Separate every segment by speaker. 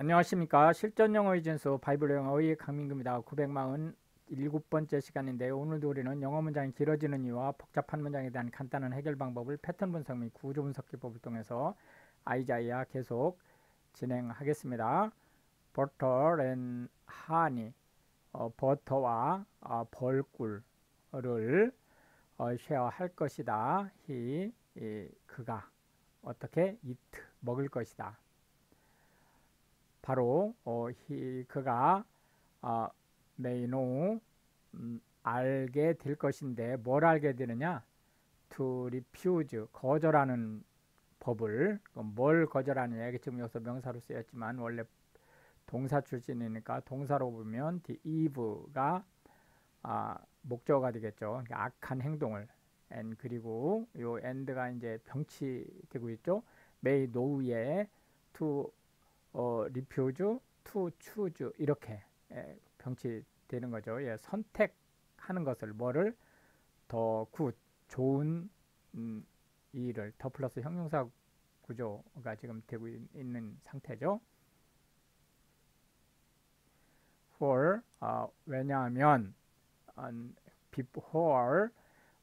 Speaker 1: 안녕하십니까. 실전 영어 이전수 바이블 영어의 강민구입니다. 947번째 시간인데요 오늘도 우리는 영어 문장이 길어지는 이유와 복잡한 문장에 대한 간단한 해결 방법을 패턴 분석 및 구조 분석 기법을 통해서 Isaiah 계속 진행하겠습니다. Butter and honey 어, 버터와 어, 벌꿀을 어, shall 할 것이다. 히 이, 그가 어떻게 이트 먹을 것이다 바로 어, 히, 그가 어, know 음, 알게 될 것인데 뭘 알게 되느냐 to refuse 거절하는 법을 뭘 거절하느냐 이게 지금 여기서 명사로 쓰였지만 원래 동사 출신이니까 동사로 보면 the eve가 아, 목적어가 되겠죠. 그러니까 악한 행동을 and 그리고 요 and가 이제 병치되고 있죠. may know에 to 어, refuse, to choose 이렇게 예, 병치되는 거죠. 예, 선택하는 것을 뭐를 the good, 좋은 음, 일을 the 플러스 형용사 구조가 지금 되고 있 는 상태죠. for 어, 왜냐하면 um, before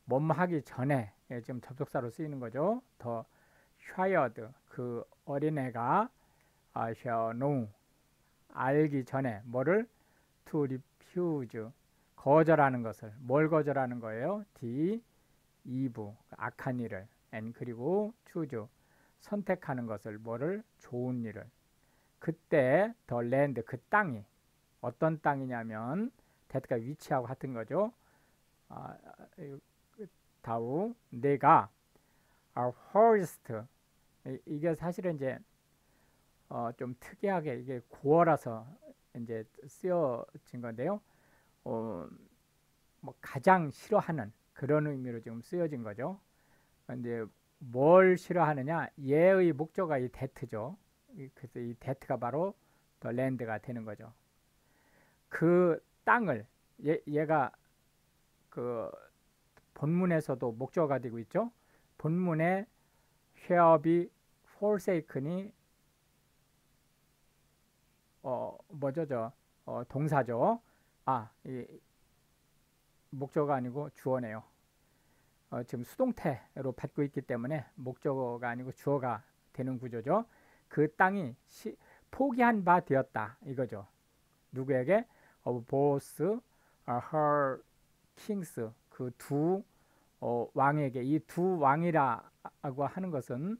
Speaker 1: 뭐뭐 하기 전에 예, 지금 접속사로 쓰이는 거죠. 더 child 그 어린애가 아, shall 알기 전에 뭐를? to refuse 거절하는 것을. 뭘 거절하는 거예요? D 이부 악한 일을. And 그리고 choose 선택하는 것을 뭐를? 좋은 일을. 그때 더 랜드 그 땅이 어떤 땅이냐면 대트가 위치하고 같은 거죠. 아, 다우 내가 a forest 이게 사실은 이제 어, 좀 특이하게 이게 고어라서 이제 쓰여진 건데요. 어, 뭐 가장 싫어하는 그런 의미로 지금 쓰여진 거죠. 근데 뭘 싫어하느냐? 얘의 목적가 이 데트죠. 그래서 이 데트가 바로 더 랜드가 되는 거죠. 그 땅을 얘, 얘가 그 본문에서도 목적어가 되고 있죠. shall be forsaken이 어 뭐죠 저 어, 동사죠. 아, 이 목적어가 아니고 주어네요. 어, 지금 수동태로 받고 있기 때문에 목적어가 아니고 주어가 되는 구조죠. 그 땅이 시, 포기한 바 되었다 이거죠. 누구에게? of both uh, her kings 그두 어, 왕에게 이 두 왕이라고 하는 것은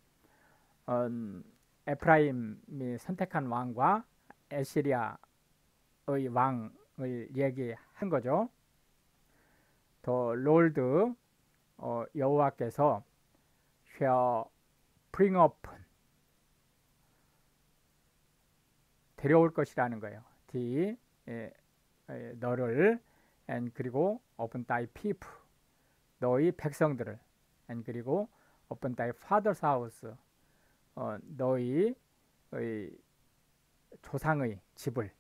Speaker 1: 음, 에프라임이 선택한 왕과 에시리아의 왕을 얘기한 거죠. The Lord 어, 여호와께서 shall bring 데려올 것이라는 거예요. thee 예, 예, 너를 and 그리고 upon thy 너희 백성들을 and 그리고 upon thy father's 어, 너희 의 조상의 집을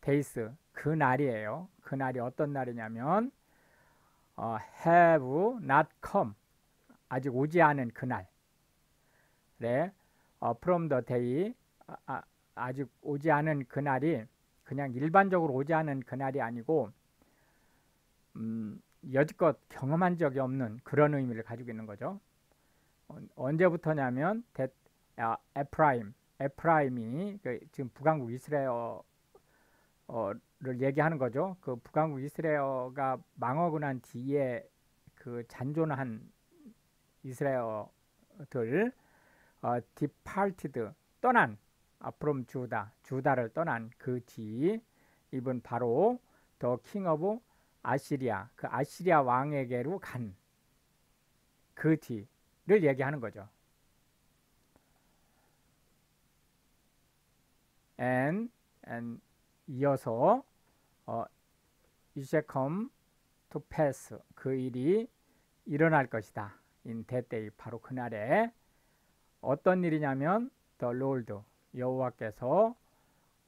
Speaker 1: days 그 날이에요. 그 날이 어떤 날이냐면 어, have not come 아직 오지 않은 그날 네, 어, from the day 아, 아, 아직 오지 않은 그 날이 그냥 일반적으로 오지 않은 그 날이 아니고 음, 여지껏 경험한 적이 없는 그런 의미를 가지고 있는 거죠. 어, 언제부터냐면 데, 아, 에프라임 에프라임이 그 지금 북왕국 이스라엘을 얘기하는 거죠. 그 북왕국 이스라엘가 망하고 난 뒤에 그 잔존한 이스라엘들 어, departed 떠난 from Judah 주다를 떠난 그 뒤 even 바로 the king of Assyria 그 아시리아 왕에게로 간 그 뒤를 얘기하는 거죠. And and 이어서 어, it shall come to pass 그 일이 일어날 것이다. in that day 바로 그날에 어떤 일이냐면 the Lord 여호와께서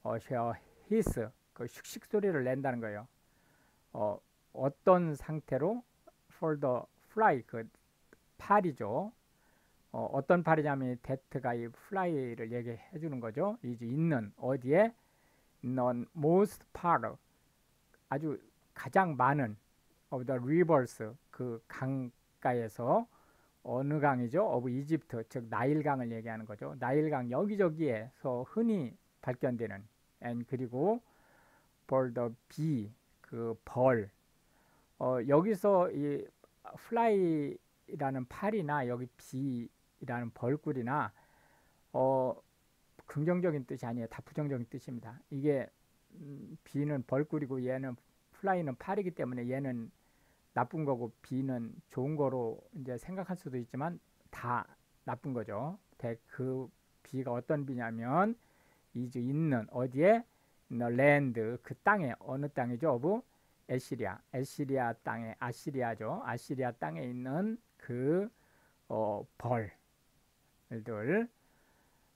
Speaker 1: 어, shall his 그 슉슉 소리를 낸다는 거예요. 어, 어떤 상태로 for the fly 그 팔이죠. 어, 떤 파리냐면 that가 이 fly를 얘기해 주는 거죠. 이제 있는 어디에 non most part 아주 가장 많은 of the rivers 그 강가에서 어느 강이죠? of 이집트 즉 나일강을 얘기하는 거죠. 나일강 여기저기에서 흔히 발견되는 and 그리고 for the bee 그벌 어, 여기서 이 fly라는 파리나 여기 bee 라는 벌꿀이나 어, 긍정적인 뜻이 아니에요. 다 부정적인 뜻입니다. 이게 음, bee는 벌꿀이고 얘는 fly는 파리기 때문에 얘는 나쁜 거고 bee는 좋은 거로 이제 생각할 수도 있지만 다 나쁜 거죠. 그 bee가 어떤 bee냐면 is 있는 어디에 land 그 땅에 어느 땅이죠? of Assyria 에시리아 땅에 아시리아죠. 아시리아 땅에 있는 그 어, 벌 들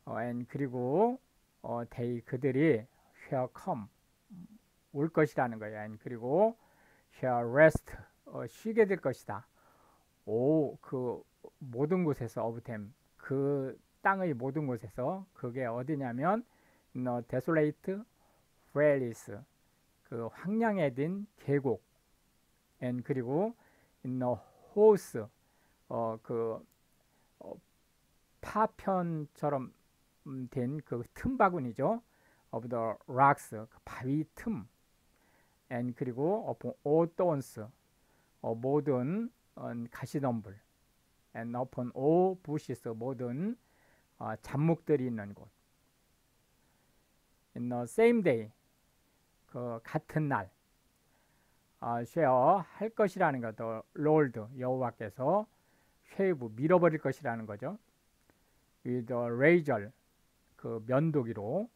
Speaker 1: 어, and 그리고 어, they 그들이 shall come 올 것이라는 거예요. and 그리고 shall rest 어, 쉬게 될 것이다. 오, 그 모든 곳에서 of them 그 땅의 모든 곳에서 그게 어디냐면 the desolate valleys 그 황량해진 계곡 and 그리고 the horse 어, 파편처럼 음, 된그 틈바구니죠. of the rocks 그 바위 틈 and 그리고 upon all thorns 어, 모든 어, 가시덤불 and upon all bushes 모든 어, 잡목들이 있는 곳 in the same day 그 같은 날 어, shall 할 것이라는 거 the Lord 여호와께서 shave 밀어버릴 것이라는 거죠. With a razor 그 면도기로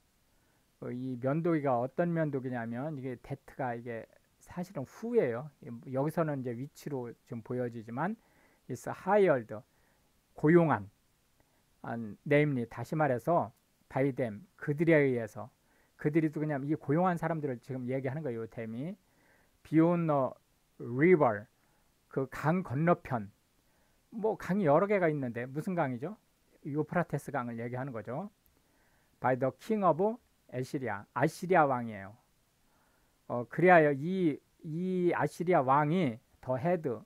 Speaker 1: 그이 면도기가 어떤 면도기냐면 이게 that가 이게 사실은 who예요. 여기서는 이제 which로 좀 보여지지만 is hired 고용한 namely 다시 말해서 by them 그들에 의해서 그들이 또 그냥 이 고용한 사람들을 지금 얘기하는 거예요. them이 beyond the river 그 강 건너편 뭐 강이 여러 개가 있는데 무슨 강이죠? 유프라테스 강을 얘기하는 거죠. by the king of Assyria 아시리아 왕이에요. 어, 그리하여 이, 이 아시리아 왕이 the head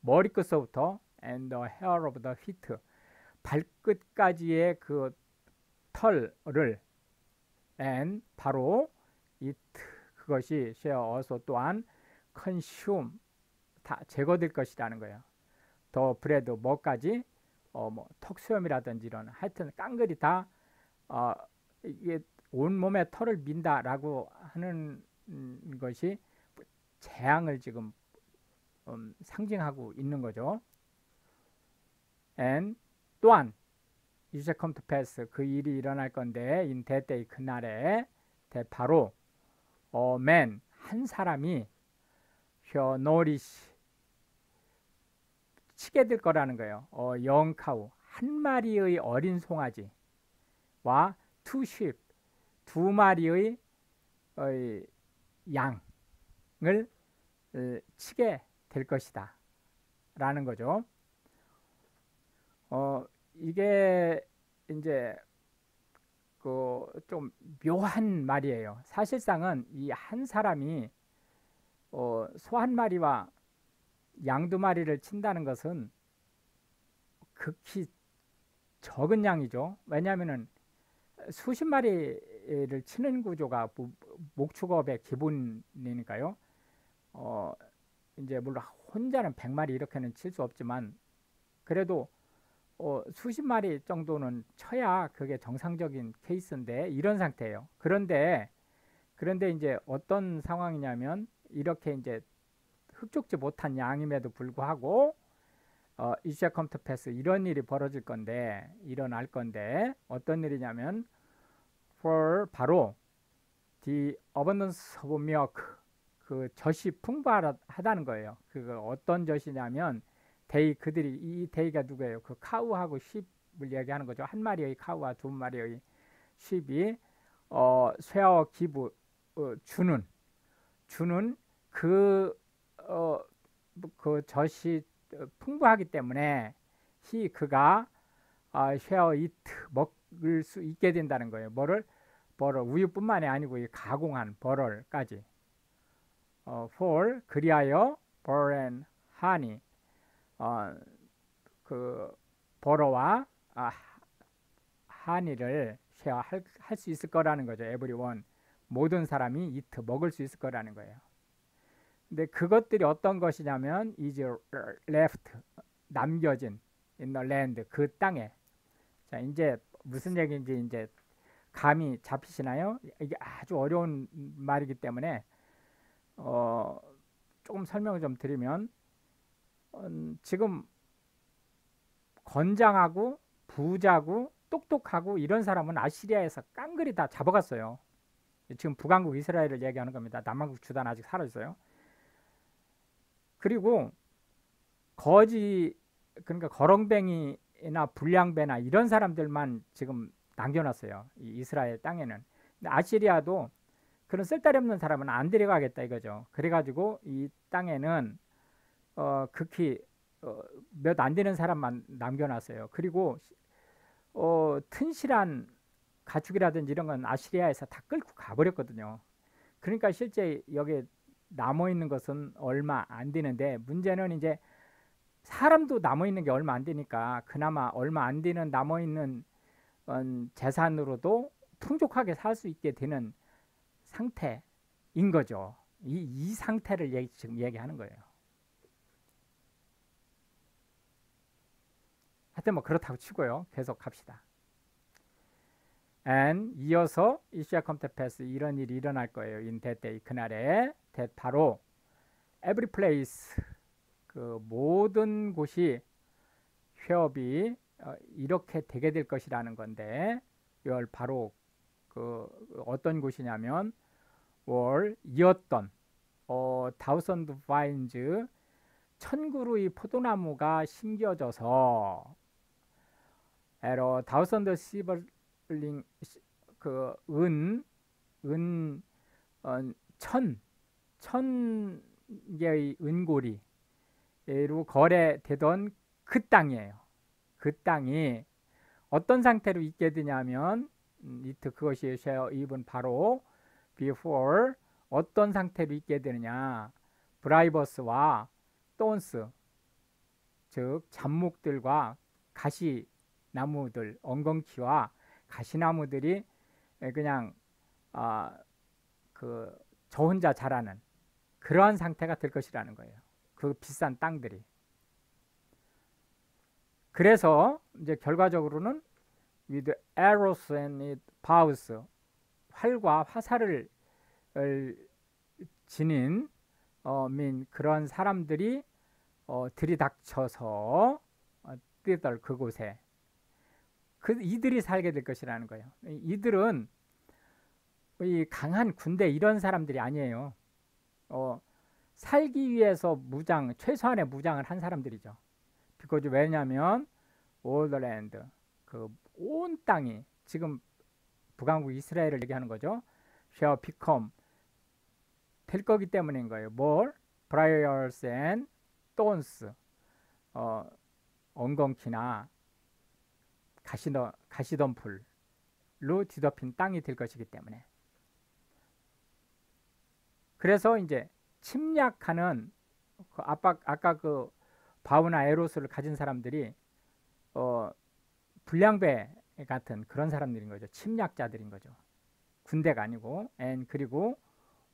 Speaker 1: 머리끝서부터 and the hair of the feet 발끝까지의 그 털을 and 바로 이 그것이 쉐어 어서 또한 consume 다 제거될 것이라는 거예요. 더 브레드 뭐까지 어 뭐 턱수염이라든지 이런 하여튼 깡글이 다 어, 이게 온 몸에 털을 민다라고 하는 것이 재앙을 지금 음, 상징하고 있는 거죠. and 또한 it shall come to pass 그 일이 일어날 건데 in that day 그날에 바로 어 man 한 사람이 shall 치게 될 거라는 거예요. 어, 영카우 한 마리의 어린 송아지와 sheep 두 마리의 어, 양을 어, 치게 될 것이다. 라는 거죠. 어, 이게 이제 그 좀 묘한 말이에요. 사실상은 이 한 사람이 어, 소 한 마리와 양 두 마리를 친다는 것은 극히 적은 양이죠. 왜냐하면은 수십 마리를 치는 구조가 목축업의 기본이니까요. 어, 이제 물론 혼자는 100마리 이렇게는 칠 수 없지만 그래도 어, 수십 마리 정도는 쳐야 그게 정상적인 케이스인데 이런 상태예요. 그런데 그런데 이제 어떤 상황이냐면 이렇게 이제 흡족지 못한 양임에도 불구하고 어, it shall come to pass 이런 일이 벌어질 건데 일어날 건데 어떤 일이냐면 for 바로 the abundance of milk 그 젖이 풍부하다는 거예요. 그거 어떤 젖이냐면 they 그들이 이 they가 누구예요? 그 cow하고 sheep을 얘기하는 거죠. 한 마리의 cow와 두 마리의 sheep이 어, shall give 어, 주는 주는 그 어, 그 젖이 풍부하기 때문에 히 그가 아, share it 먹을 수 있게 된다는 거예요. 뭐를 버럴 우유뿐만이 아니고 이 가공한 버럴까지. 어, for 그리하여 버럴 honey 어, 그 버러와 아, 하니를 쉐어 할 수 있을 거라는 거죠. 에브리원 모든 사람이 이트 먹을 수 있을 거라는 거예요. 근데 그것들이 어떤 것이냐면 is left 남겨진 in the land 그 땅에 자 이제 무슨 얘기인지 이제 감이 잡히시나요? 이게 아주 어려운 말이기 때문에 어 조금 설명을 좀 드리면 음, 지금 건장하고 부자고 똑똑하고 이런 사람은 아시리아에서 깡그리 다 잡아갔어요. 지금 북왕국 이스라엘을 얘기하는 겁니다. 남한국 주단 아직 살아 있어요. 그리고 거지 그러니까 거렁뱅이나 불량배나 이런 사람들만 지금 남겨놨어요. 이 이스라엘 땅에는. 아시리아도 그런 쓸데리 없는 사람은 안 데려가겠다 이거죠. 그래가지고 이 땅에는 어, 극히 어, 몇 안 되는 사람만 남겨놨어요. 그리고 어, 튼실한 가축이라든지 이런 건 아시리아에서 다 끌고 가버렸거든요. 그러니까 실제 여기 남아 있는 것은 얼마 안 되는데 문제는 이제 사람도 남아 있는 게 얼마 안 되니까 그나마 얼마 안 되는 남아 있는 어, 재산으로도 풍족하게 살 수 있게 되는 상태인 거죠. 이, 이 상태를 얘기, 지금 얘기하는 거예요. 하여튼 뭐 그렇다고 치고요. 계속 갑시다. and 이어서 it shall come to pass 이런 일이 일어날 거예요. day 그날에 바로 every place 그 모든 곳이 회업이 어, 이렇게 되게 될 것이라는 건데 이걸 바로 그 어떤 곳이냐면 were 이었던 a thousand vines 천 그루의 포도나무가 심겨져서 에러 다우선드 시벌링 그은 은, 어, 천, 천 개의 은고리로 거래되던 그 땅이에요. 그 땅이 어떤 상태로 있게 되냐면 음, 이트 그것이 쉐어 입은 바로 before 어떤 상태로 있게 되느냐 브라이버스와 톤스 즉 잡목들과 가시 나무들, 엉겅퀴와 가시나무들이 그냥 아, 그 저 혼자 자라는 그러한 상태가 될 것이라는 거예요. 그 비싼 땅들이. 그래서 이제 결과적으로는 with arrows and bows 활과 화살을 지닌 어, 민 그런 사람들이 어, 들이닥쳐서 어, 뛰들 그곳에 그 이들이 살게 될 것이라는 거예요. 이들은 이 강한 군대 이런 사람들이 아니에요. 어, 살기 위해서 무장 최소한의 무장을 한 사람들이죠. because 왜냐하면 the land 그온 땅이 지금 북왕국 이스라엘을 얘기하는 거죠. shall become 될 거기 때문인 거예요. 뭘? briars and thorns 어, 엉겅퀴나 가시던, 가시던 풀로 뒤덮인 땅이 될 것이기 때문에 그래서 이제 침략하는 그 아까, 아까 그 bow나 arrows를 가진 사람들이 어, 불량배 같은 그런 사람들인 거죠. 침략자들인 거죠. 군대가 아니고 and 그리고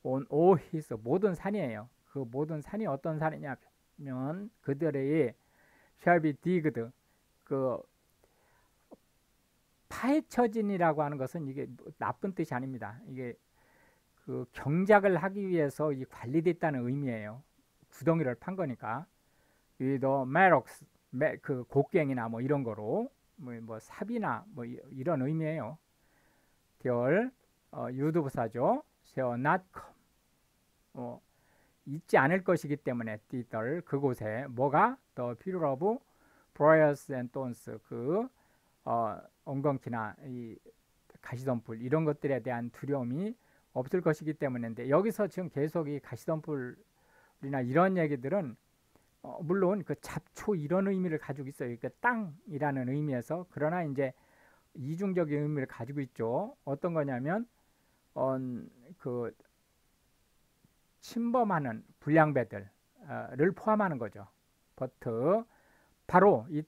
Speaker 1: on all hills 모든 산이에요. 그 모든 산이 어떤 산이냐면 그들의 shall be digged 그 파헤쳐진이라고 하는 것은 이게 뭐 나쁜 뜻이 아닙니다. 이게 그 경작을 하기 위해서 이 관리됐다는 의미예요. 구덩이를 판 거니까. with the mattock 그 곡괭이나 뭐 이런 거로 뭐, 뭐 삽이나 뭐 이런 의미예요. there 어, 유도부사죠. shall not 어, 있지 않을 것이기 때문에 thither 그곳에 뭐가 the fear of하고 briers and thorns 그 어, 엉겅퀴나 이 가시덤불 이런 것들에 대한 두려움이 없을 것이기 때문인데 여기서 지금 계속 이 가시덤불이나 이런 얘기들은 어, 물론 그 잡초 이런 의미를 가지고 있어요. 그 땅이라는 의미에서 그러나 이제 이중적인 의미를 가지고 있죠. 어떤 거냐면 어, 그 침범하는 불량배들을 포함하는 거죠. but 바로 it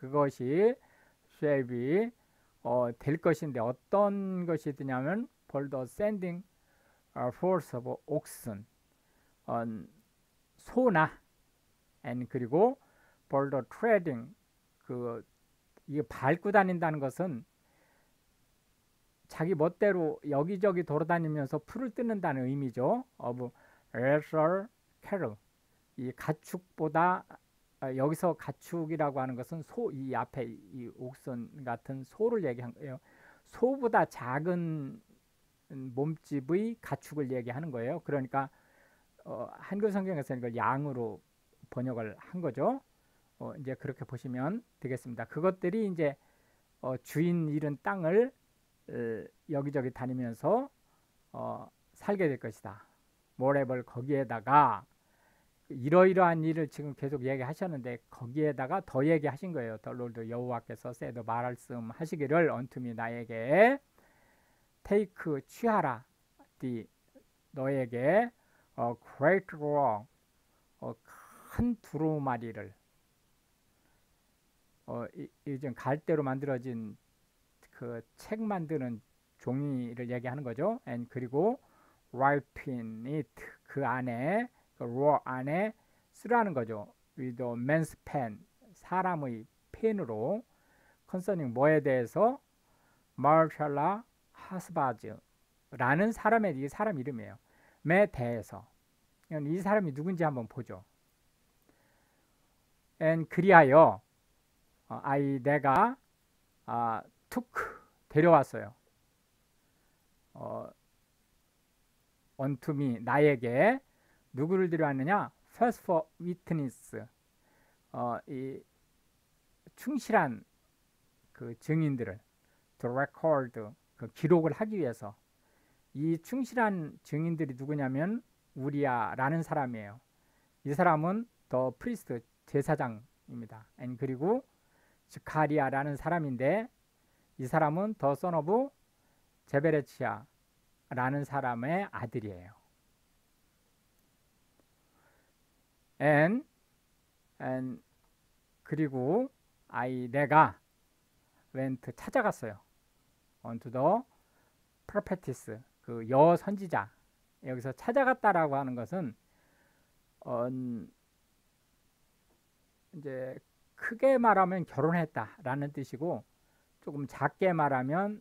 Speaker 1: 그것이 shall be 어, 될 것인데 어떤 것이 되냐면 for the sending forth of oxen 어, 소나 and 그리고 for the treading 그 이게 밟고 다닌다는 것은 자기 멋대로 여기저기 돌아다니면서 풀을 뜯는다는 의미죠. of lesser cattle 이 가축보다 아, 여기서 가축이라고 하는 것은 소 이 앞에 이 옥선 같은 소를 얘기한 거예요. 소보다 작은 몸집의 가축을 얘기하는 거예요. 그러니까 어, 한글 성경에서는 이걸 양으로 번역을 한 거죠. 어, 이제 그렇게 보시면 되겠습니다. 그것들이 이제 어, 주인 잃은 땅을 어, 여기저기 다니면서 어, 살게 될 것이다. moreover 거기에다가 이러이러한 일을 지금 계속 얘기하셨는데 거기에다가 더 얘기하신 거예요. the Lord 여호와께서 said 말씀 하시기를 unto me 나에게 take 취하라. thee 너에게 a great roll 어, 큰 두루마리를. 어, 이, 이제 갈대로 만들어진 그 책 만드는 종이를 얘기하는 거죠. and 그리고 ripen it. 그 안에 그 raw 안에 쓰라는 거죠. with a man's pen. 사람의 펜으로. Concerning 뭐에 대해서? 마 르샬라 하스바즈라는 사람의 이 사람 이름이에요. 에 대해서 이 사람이 누군지 한번 보죠. 엔 그리하여 어, 아이 내가 아, 툭 데려왔어요. 어, 언투미 나에게 누구를 데려왔느냐? First for. 어, 이 충실한 그 증인들을 to record 그 기록을 하기 위해서 이 충실한 증인들이 누구냐면 우리야라는 사람이에요. 이 사람은 the priest 제사장입니다. 그리고 스카리아라는 사람인데 이 사람은 the son of 제베레치아라는 사람의 아들이에요. and, and 그리고 I 내가 went 찾아갔어요. unto the prophetess 그 여 선지자 여기서 찾아갔다라고 하는 것은 어, 이제 크게 말하면 결혼했다라는 뜻이고 조금 작게 말하면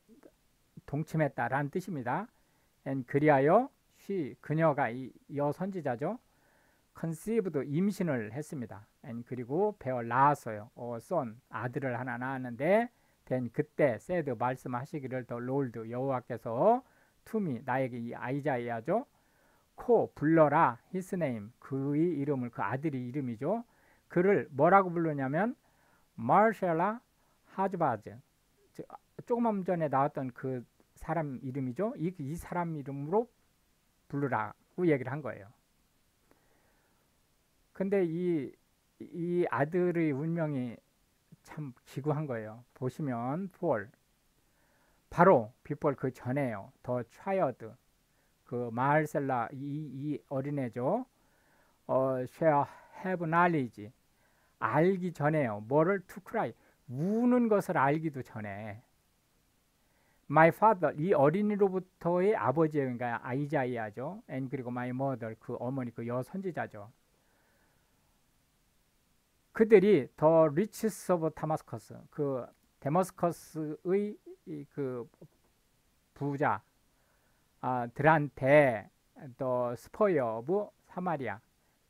Speaker 1: 동침했다라는 뜻입니다. and 그리하여 she 그녀가 이 여 선지자죠. conceived 임신을 했습니다. and 그리고 배어 낳았어요. 어, son 아들을 하나 낳았는데 then 그때 said 말씀하시기를 the Lord 여호와께서 to me 나에게 이 아이자야죠. call 불러라 name 그의 이름을 그 아들의 이름이죠. 그를 뭐라고 부르냐면 마르샬라 하즈바즈 조금 전에 나왔던 그 사람 이름이죠. 이, 이 사람 이름으로 부르라고 얘기를 한 거예요. 근데 이, 이 아들의 운명이 참 기구한 거예요. 보시면 폴 바로 비폴 그 전에요. 더 차이어드 그 마을셀라 이, 이 어린애죠. 어, share have knowledge 알기 전에요. 뭐를 to cry 우는 것을 알기도 전에 my father 이 어린이로부터의 아버지예요. 그러니까 아이자이아죠. and 그리고 my mother 그 어머니 그 여선지자죠. 그들이 the riches of 다마스커스 그 데머스커스의 그 부자 아, 들한테 the spoil of 사마리아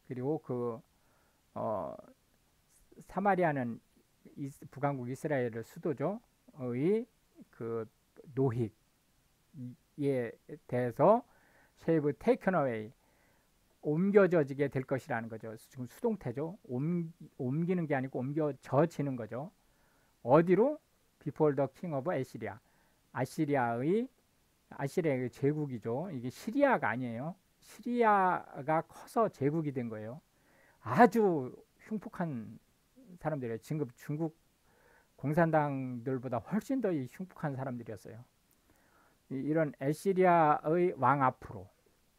Speaker 1: 그리고 그 어, 사마리아는 북왕국 이스라엘의 수도죠. 의 그 노획에 대해서 shall be taken away 옮겨져지게 될 것이라는 거죠. 지금 수동태죠. 옮, 옮기는 게 아니고 옮겨져지는 거죠. 어디로? Before the king of Assyria. 아시리아의 아시리아의 제국이죠. 이게 시리아가 아니에요. 시리아가 커서 제국이 된 거예요. 아주 흉폭한 사람들이에요. 지금 중국 공산당들보다 훨씬 더 흉폭한 사람들이었어요. 이런 에시리아의 왕 앞으로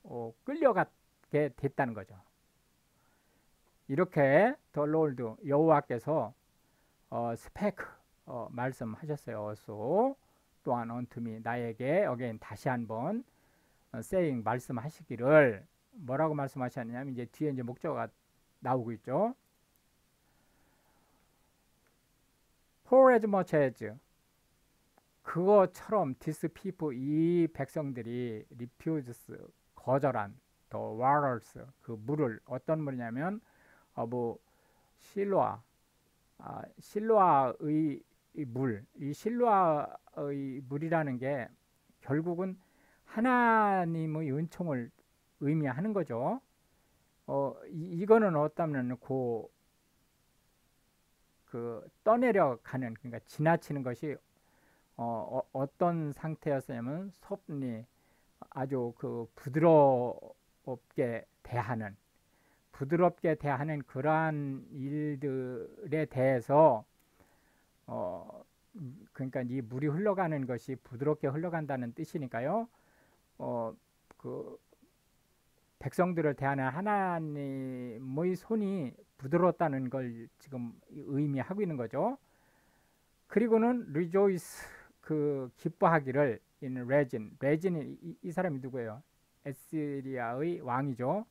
Speaker 1: 어, 끌려가게 됐다는 거죠. 이렇게 the Lord 여호와께서 어, spake 어, 말씀하셨어요. also 또한 unto me 나에게 again 다시 한번 어, saying 말씀하시기를 뭐라고 말씀하셨냐면 이제 뒤에 이제 목적어가 나오고 있죠. For as much as 그것처럼 this people 이 백성들이 refuses 거절한 the waters 그 물을 어떤 물이냐면 어뭐 실로아 아, 실로아의 물, 이 실로아의 물이라는 게 결국은 하나님의 은총을 의미하는 거죠. 어, 이, 거는 어떠면 그, 그 떠내려가는 그러니까 지나치는 것이 어, 어 떤 상태였냐면 섭리 아주 그 부드 럽게 대하는 부드럽게 대하는 그러한 일들에 대해서 어 그러니까 이 물이 흘러가는 것이 부드럽게 흘러간다는 뜻이니까요. 어 그 백성들을 대하는 하나님의 손이 부드럽다는 걸 지금 의미하고 있는 거죠. 그리고는 rejoice 그 기뻐하기를 in 레진 레진이 이, 이 사람이 누구예요? 에스리아의 왕이죠.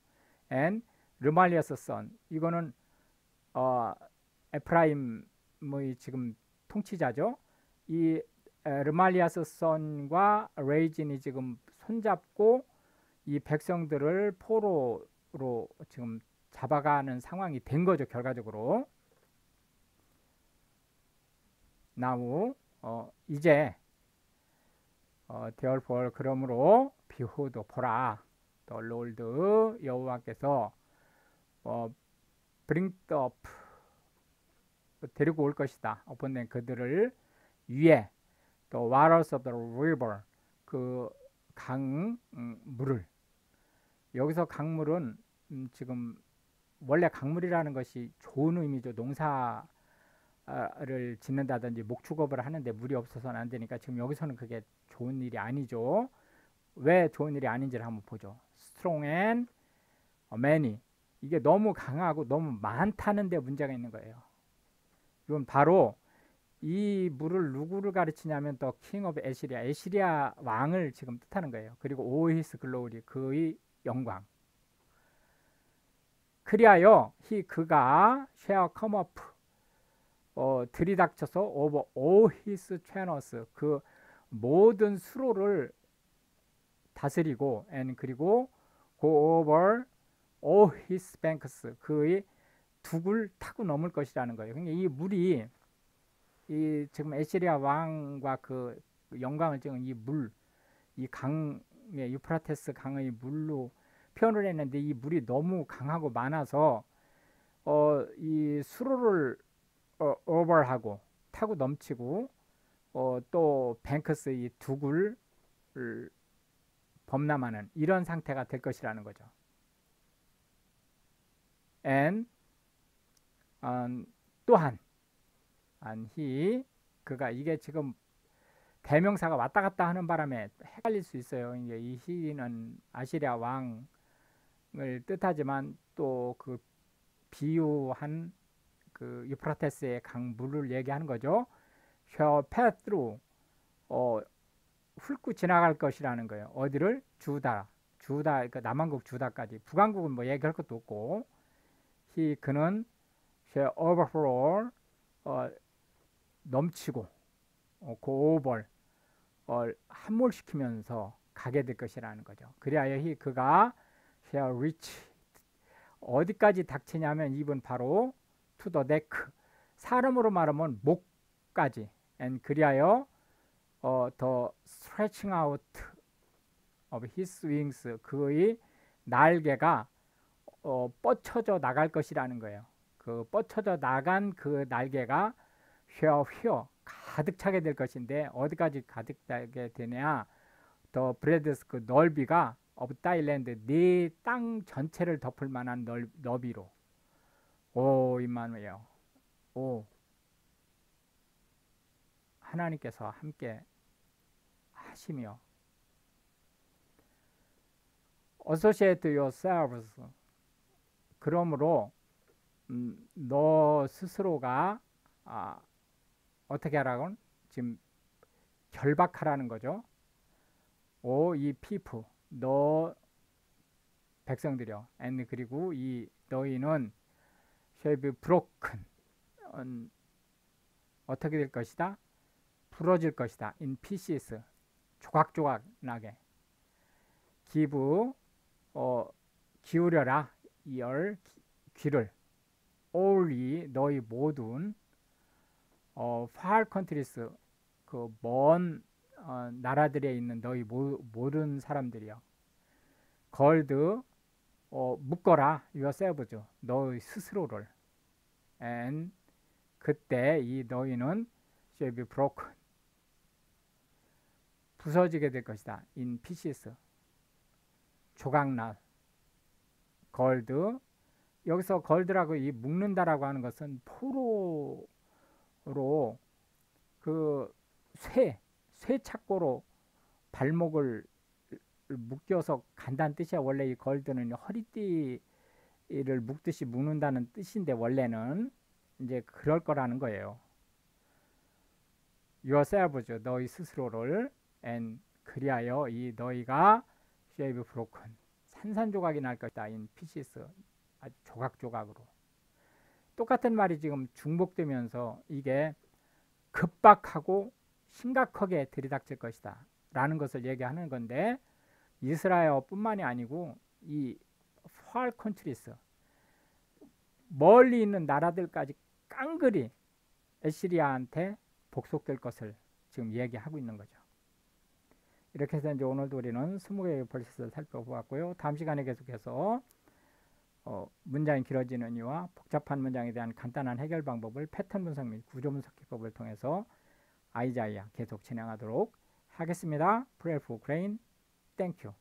Speaker 1: and 르말리아's son 이거는 어 에프라임의 지금 통치자죠. 이 르말리아's son과 레이진이 지금 손잡고 이 백성들을 포로로 지금 잡아가는 상황이 된 거죠 결과적으로. now 어, 이제 어, therefore 그러므로 behold 보라 the Lord 여호와께서 어, bring up 데리고 올 것이다. upon them 그들을 위에 또 waters of the river 그 강 음, 물을 여기서 강물은 음, 지금 원래 강물이라는 것이 좋은 의미죠. 농사를 짓는다든지 목축업을 하는데 물이 없어서는 안 되니까 지금 여기서는 그게 좋은 일이 아니죠. 왜 좋은 일이 아닌지를 한번 보죠. strong and many 이게 너무 강하고 너무 많다는 데 문제가 있는 거예요. 이건 바로 이 물을 누구를 가르치냐면 the king of 에시리아 에시리아 왕을 지금 뜻하는 거예요. 그리고 all his glory 그의 영광. 그리하여 he 그가 shall come up 어, 들이닥쳐서 over all his channels 그 모든 수로를 다스리고 and 그리고 go over all his banks 그의 둑을 타고 넘을 것이라는 거예요. 그러니까 이 물이 이 지금 에시리아 왕과 그 영광을 찍은 이 물, 이 강의 유프라테스 강의 물로 표현을 했는데 이 물이 너무 강하고 많아서 어, 이 수로를 어, 오버하고 타고 넘치고 어, 또 뱅크스 이 둑을 범람하는 이런 상태가 될 것이라는 거죠. and 음, 또한 안히 그가 이게 지금 대명사가 왔다 갔다 하는 바람에 헷갈릴 수 있어요. 이제 이 히는 아시리아 왕을 뜻하지만 또 그 비유한 그 유프라테스의 강물을 얘기하는 거죠. shall pass through 어, 훑고 지나갈 것이라는 거예요. 어디를? 주다, 주다, 그러니까 남한국 주다까지. 북한국은 뭐 얘기할 것도 없고. He 그는 shall overflow 어, 넘치고 어, 고벌 어, 함몰시키면서 가게 될 것이라는 거죠. 그리하여 히 그가 shall reach 어디까지 닥치냐면 이분 바로 to the neck. 사람으로 말하면 목까지. And 그리하여 어, the stretching out of his wings 그의 날개가 어, 뻗쳐져 나갈 것이라는 거예요. 그 뻗쳐져 나간 그 날개가 휘어 휘어 가득 차게 될 것인데 어디까지 가득 차게 되냐? the breadth 그 넓이가 of thy land 네 땅 전체를 덮을 만한 넓, 너비로 O 임마누엘 오 하나님께서 함께 하시며 associate yourselves 그러므로 음, 너 스스로가 아, 어떻게 하라고 지금 결박하라는 거죠. 오 이 피프 너 백성들이여 and 그리고 이 너희는 shall be broken 음, 어떻게 될 것이다? 부러질 것이다. in pieces. 조각조각 나게. give 어, 기울여라. 이열 귀를. all 너희 모든 어, far countries 그먼 어, 나라들에 있는 너희 모, 모든 사람들이여. 걸드 어, 묶어라. yourselves 너희 스스로를. and 그때 이 너희는 shall be broken 부서지게 될 것이다. In pieces. 조각날. 걸드 여기서 걸드라고 이 묶는다라고 하는 것은 포로로 그 쇠, 쇠 착고로 발목을 묶여서 간다는 뜻이야. 원래 이 걸드는 허리띠를 묶듯이 묶는다는 뜻인데 원래는 이제 그럴 거라는 거예요. yourselves 너희 스스로를 and 그리하여 이 너희가 shave broken 산산조각이 날 것이다. in pieces 아주 조각조각으로 똑같은 말이 지금 중복되면서 이게 급박하고 심각하게 들이닥칠 것이다 라는 것을 얘기하는 건데 이스라엘뿐만이 아니고 이 far countries 멀리 있는 나라들까지 깡그리 에시리아한테 복속될 것을 지금 얘기하고 있는 거죠. 이렇게 해서 이제 오늘도 우리는 스무 개의 벌스를 살펴보았고요. 다음 시간에 계속해서 어, 문장이 길어지는 이유와 복잡한 문장에 대한 간단한 해결 방법을 패턴 분석 및 구조 분석 기법을 통해서 아이자이아 계속 진행하도록 하겠습니다. 프레프 크레인 땡큐